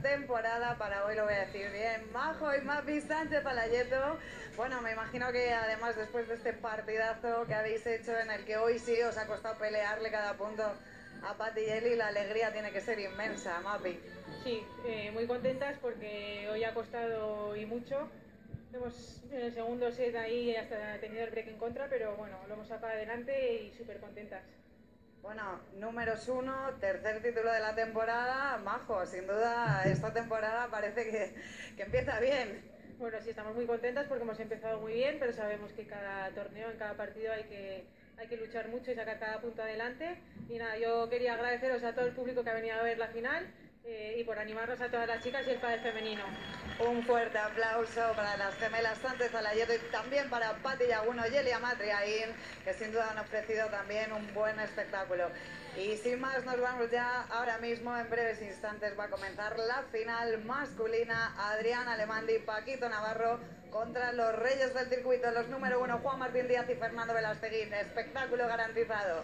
temporada, para hoy lo voy a decir bien, Majo y Mapi Sánchez Palayeto. Bueno, me imagino que además después de este partidazo que habéis hecho en el que hoy sí os ha costado pelearle cada punto a Pati y Eli, la alegría tiene que ser inmensa, Mapi. Sí, eh, muy contentas porque hoy ha costado y mucho. Hemos en el segundo set ahí hasta tenido el break en contra, pero bueno, lo hemos sacado adelante y súper contentas. Bueno, números uno, tercer título de la temporada, Majo, sin duda esta temporada parece que, que empieza bien. Bueno, sí, estamos muy contentas porque hemos empezado muy bien, pero sabemos que cada torneo, en cada partido hay que, hay que luchar mucho y sacar cada punto adelante. Y nada, yo quería agradeceros a todo el público que ha venido a ver la final eh, y por animarnos a todas las chicas y el padre femenino. Un fuerte aplauso para las gemelas Sánchez Alayeto y también para Pati Yaguno y Elia Matriaín, que sin duda han ofrecido también un buen espectáculo. Y sin más, nos vamos ya ahora mismo. En breves instantes va a comenzar la final masculina. Adrián Alemandi, Paquito Navarro contra los reyes del circuito, los número uno, Juan Martín Díaz y Fernando Velasteguín. Espectáculo garantizado.